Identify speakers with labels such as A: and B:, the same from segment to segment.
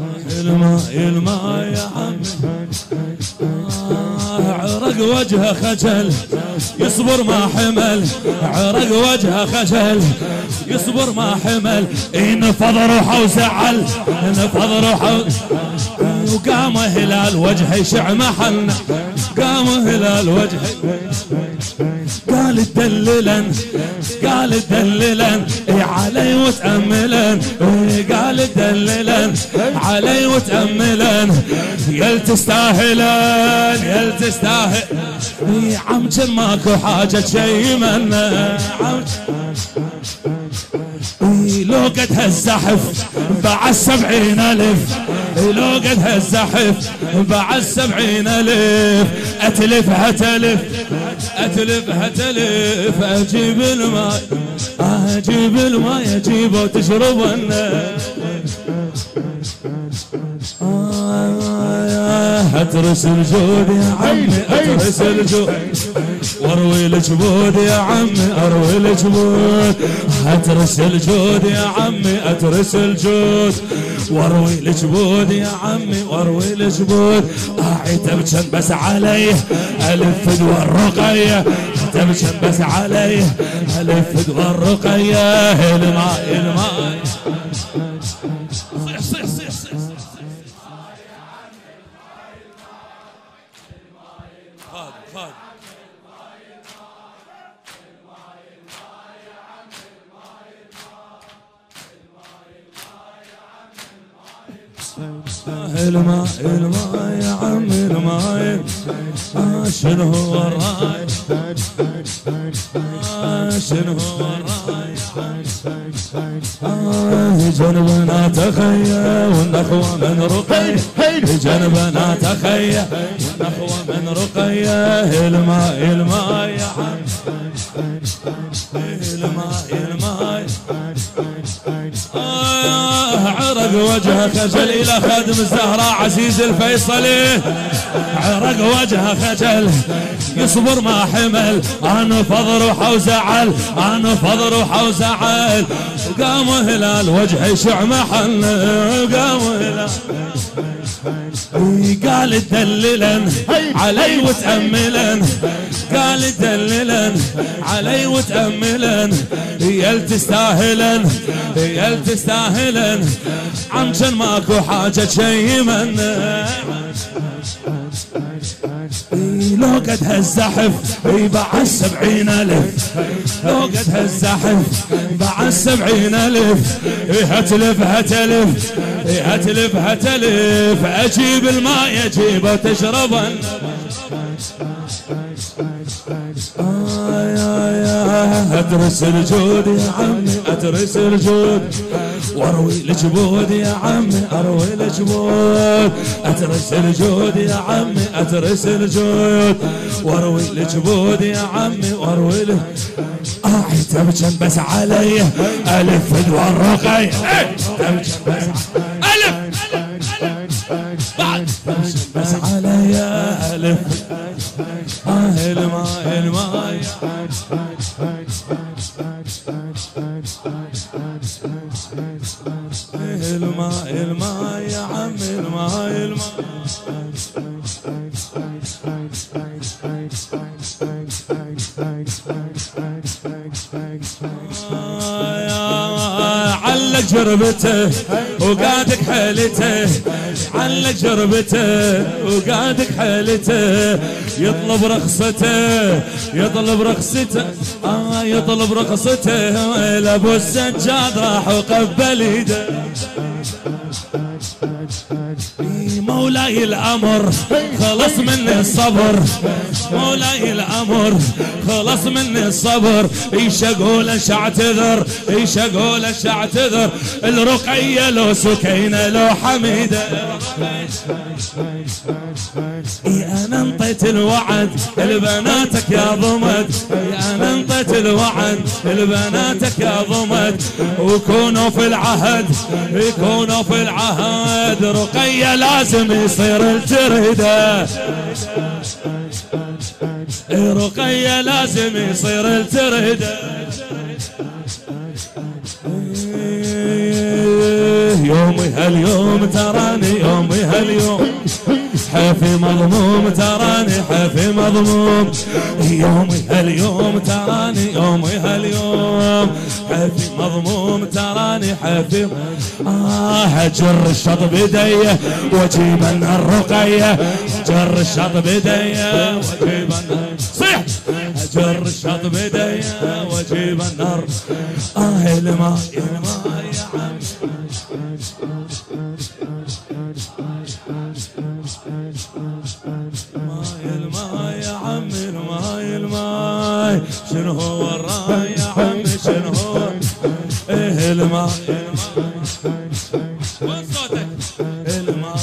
A: الماء الماء يا عمي آه، عرق وجهه خجل يصبر ما حمل. عرق وجهه خجل يصبر ما حمل. انفض روحه وزعل انفض روحه وقام هلال وجهه يشع محلنا قام هلال وجهه قال تدللن قال تدللن اي علي وتأملن قال تدللن علي وتأملن يل تستاهلن يل تستاهل عم ماكو حاجة شي منا لو قد هالزحف بعد سبعين ألف. لو قد هالزحف بعد سبعين ألف. أتلف هتلف أتلف هتلف أجيب الماء. أجيب الماء أجيبه وتشرب النار. أترس الجود يا عمي أترس الجود. واروي الجبود يا عمي أروي الجبود أترس الجود يا عمي أترس الجود. وأروي الجبود يا عمي وأروي الجبود اعي تبجن بس عليه ألف دوا الرقيه تبجن بس عليه ألف دوا الرقيه الماء الماء صيح صيح صيح صيح. الماء الماء يا عمي الماء شنو هو الراي شنو هو الراي آه، جنبنا تخيا والنخوة من رقية جنبنا تخيا والنخوة من رقية الماء الماء يا عمي الماء الماء عرق وجهه خجل إلى خادم الزهراء عزيز الفيصلي. عرق وجهه خجل يصبر ما حمل. أنا فضر وزعل أنا فضر وزعل قام هلال وجهه يشع محل قام هلال. قال تدللن علي وتأملن. قال تدللن علي وتأملن. يل تستاهلن يل تستاهلن. عم كان ماكو حاجة شي من. لو قد هالزحف بعد سبعين ألف. لو قد هالزحف بعد سبعين ألف. هتلف هتلف هتلف هتلف أجيب الماء يجيبه وتشربن اترس الجود يا عمي اترس الجود. واروي الجبود يا عمي أروي الجبود أترس الجود يا عمي أترس الجود. وأروي الجبود يا عمي وأروي ال اعي تبجن بس علي. ألف دوا الرقي تبجن بس الف علق جربته وقادك حيلته علق جربته وقادك حيلته. يطلب رخصته يطلب رخصته آه يطلب رخصته. لابو السجاد راح وقبل ايده مولاي الأمر خلص مني الصبر. مولاي الأمر خلص مني الصبر. إيش أقول إيش أعتذر؟ إيش أقول إيش أعتذر؟ الرقية لو سكينة لو حميدة. إي أنا انطيت الوعد لبناتك يا ضمد. إي أنا انطيت الوعد لبناتك يا ضمد. وكونوا في العهد يكونوا في العهد. رقية لازم يصير الجريدة. رقية لازم يصير الجريدة. يومي هاليوم تراني يومي هاليوم. حفي مضموم تراني حفي مضموم. يومي هاليوم تراني يومي هاليوم. حفي مضموم تراني حفي آه جر الشط بدي واجيب الرقية. جر الشط بدي واجيب صيح! جر الشط بدي واجيب النار آه الماء الماء يا عم. الماي يا عمي الماي الماي. شنو هو الراي يا عمي شنو هو؟ إيه الماي؟ وين صوتك؟ الماي؟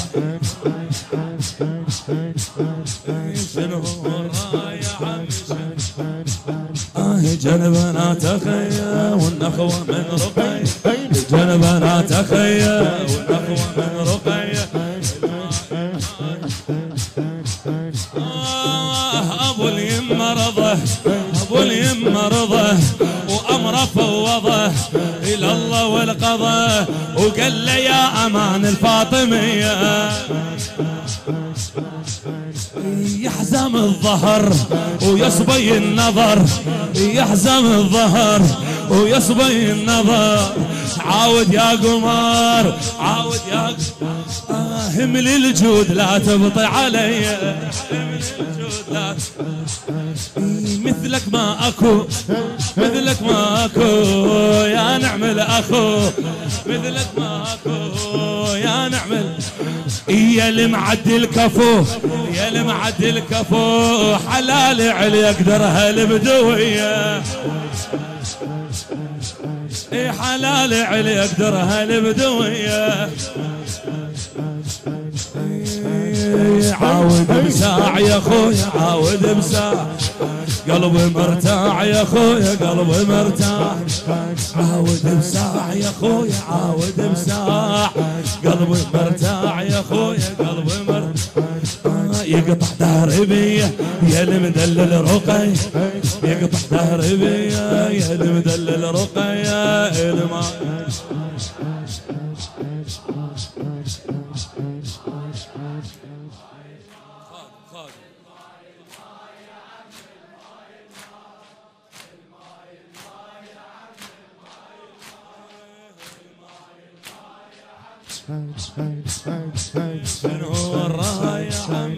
A: شنو هو الراي يا عمي آه جنبنا تخيا والنخوة من رقية جنبنا تخيا والنخوة وأمره فوضه إلى الله والقضاء. وقال له يا أمان الفاطمية. يحزم الظهر ويصبي النظر يحزم الظهر ويصبي النظر. عاود يا قمر عاود يا قمر. همل الجود لا تبطي علي. مثلك ما اكو مثلك ما اكو. يا نعمل اخو مثلك ما اكو. يا نعمل يا المعدي الكفو. يا المعدي الكفو حلال علي يقدر هالبدوية إي حلال علي يقدر هالبدوية عاود بساع يا خويا عاود بساع قلبي مرتاح يا خويا قلبي مرتاح عاود بساع يا خويا عاود بساع قلبي مرتاح يا خويا يقطع دهري بيا يا المدلل رقي. يقطع دهري بيا يا المدلل رقي يا الماء شنو هو الراي يا عم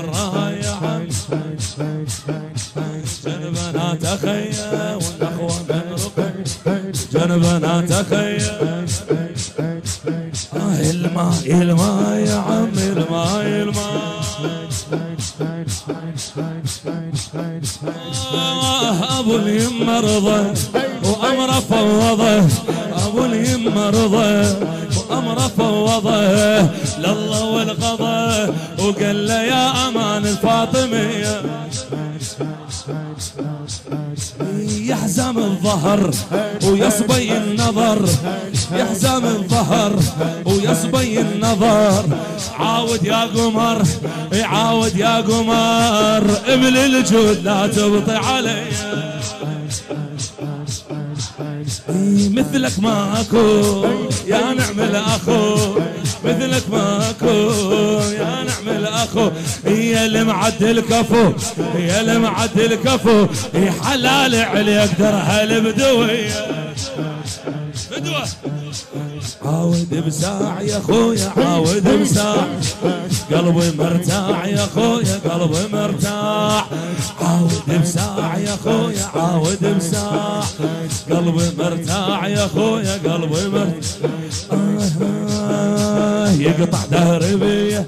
A: الراي يا عم جنبنا تخيا والاخوة من يا عم الماء الماء ابو اليم مرضى وامره فوضه اليم مرضى وأمره فوضه لله والقضاء. وقال له يا أمان الفاطمية يحزم الظهر ويصبي النظر يحزم الظهر ويصبي النظر. عاود يا قمر عاود يا قمر امل الجود لا تبطي علي. مثلك ماكو يا نعم الاخو مثلك ماكو يا نعم الاخو يا معدل كفو يا معدل كفو يا حلال علي أقدر هالبدويه بدوه عاود بساع يا خويا عاود بساع قلبي مرتاح يا خويا قلبي مرتاح عاود بساع يا خويا عاود بساع قلبي مرتاح يا خويا قلبي مرتاح. يقطع دهري بيه.